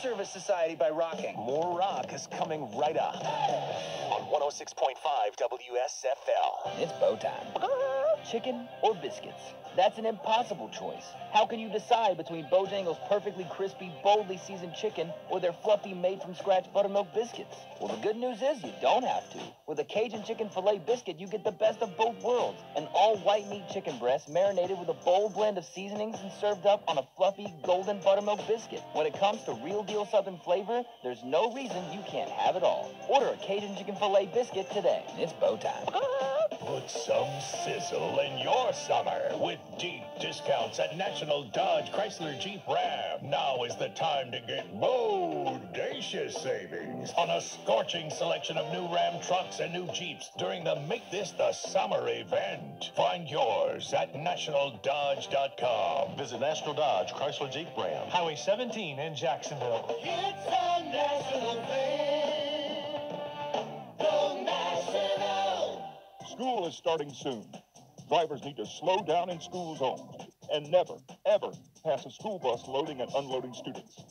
Service Society by rocking. More rock is coming right up 106.5 WSFL. It's Bo time. Chicken or biscuits? That's an impossible choice. How can you decide between Bojangles' perfectly crispy, boldly seasoned chicken or their fluffy, made from scratch buttermilk biscuits? Well, the good news is you don't have to. With a Cajun chicken filet biscuit, you get the best of both worlds. An all white meat chicken breast marinated with a bold blend of seasonings and served up on a fluffy, golden buttermilk biscuit. When it comes to real deal southern flavor, there's no reason you can't have it all. Order a Cajun chicken filet biscuit today. It's Bo time. Put some sizzle in your summer with deep discounts at National Dodge Chrysler Jeep Ram. Now is the time to get bodacious savings on a scorching selection of new Ram trucks and new Jeeps during the Make This the Summer event. Find yours at nationaldodge.com. Visit National Dodge Chrysler Jeep Ram. Highway 17 in Jacksonville. It's a national thing. School is starting soon. Drivers need to slow down in school zones and never, ever pass a school bus loading and unloading students.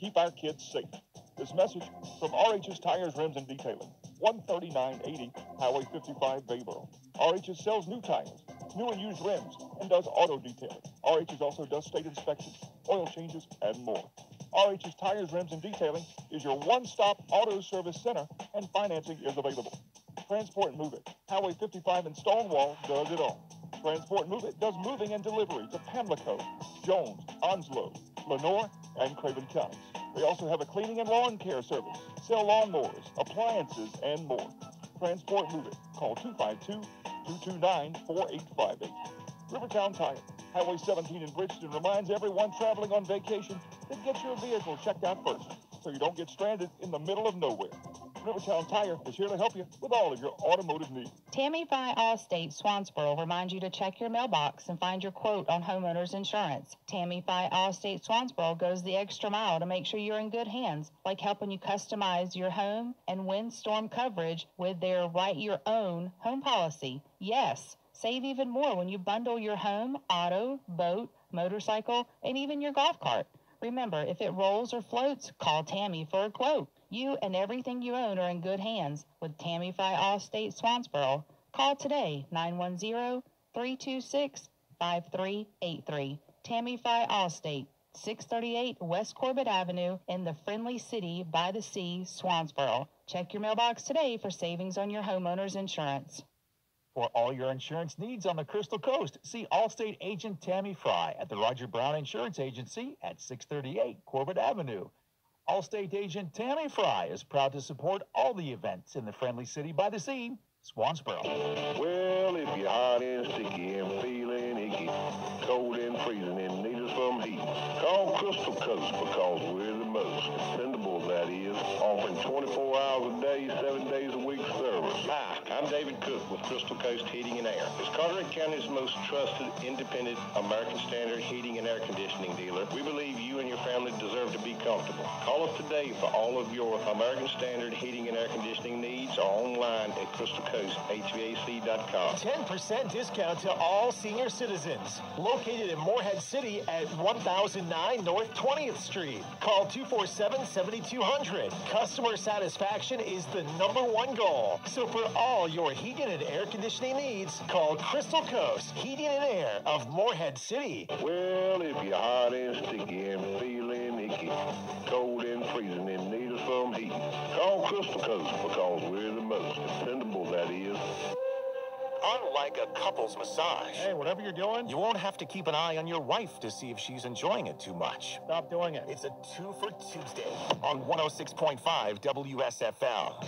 Keep our kids safe. This message from RH's Tires, Rims, and Detailing. 13980 Highway 55 Bayboro. RH's sells new tires, new and used rims, and does auto detailing. RH's also does state inspections, oil changes, and more. RH's Tires, Rims, and Detailing is your one-stop auto service center, and financing is available. Transport and Move It. Highway 55 in Stonewall does it all. Transport and Move It does moving and delivery to Pamlico, Jones, Onslow, Lenoir, and Craven counties. They also have a cleaning and lawn care service, sell lawnmowers, appliances, and more. Transport and Move It. Call 252-229-4858. Rivertown Tire, Highway 17 in Bridgeton reminds everyone traveling on vacation to get your vehicle checked out first so you don't get stranded in the middle of nowhere. Rivertown Tire is here to help you with all of your automotive needs. Tammy Fry Allstate Swansboro reminds you to check your mailbox and find your quote on homeowners insurance. Tammy Fry Allstate Swansboro goes the extra mile to make sure you're in good hands, like helping you customize your home and windstorm coverage with their Write Your Own home policy. Yes, save even more when you bundle your home, auto, boat, motorcycle, and even your golf cart. Remember, if it rolls or floats, call Tammy for a quote. You and everything you own are in good hands with Tammy Fry Allstate Swansboro. Call today 910-326-5383. Tammy Fry Allstate, 638 West Corbett Avenue in the friendly city by the sea, Swansboro. Check your mailbox today for savings on your homeowner's insurance. For all your insurance needs on the Crystal Coast, see Allstate agent Tammy Fry at the Roger Brown Insurance Agency at 638 Corbett Avenue. Allstate agent Tammy Fry is proud to support all the events in the friendly city by the sea, Swansboro. Well, if you're hot and sticky and feeling icky, cold and freezing and need some heat, call Crystal Coast because we're the most dependable, that is, offering 24 hours a day, 7 days a week service. Hi, I'm David Cook with Crystal Coast Heating and Air. As Carteret County's most trusted, independent, American Standard heating and air conditioning dealer, we believe you and your family deserve to be comfortable. Call us today for all of your American Standard heating and air conditioning needs or online at crystalcoasthvac.com. 10% discount to all senior citizens. Located in Morehead City at 1009 North 20th Street. Call 247-7200. Customer satisfaction is the number one goal. So for all your heating and air conditioning needs, call Crystal Coast Heating and Air of Morehead City. Well, if you're hot and sticky and feeling icky, cold and freezing and need us some heat, call Crystal Coast because we're the most dependable, that is. Unlike a couple's massage, Hey, whatever you're doing, you won't have to keep an eye on your wife to see if she's enjoying it too much. stop doing it. It's a two for Tuesday on 106.5 WSFL.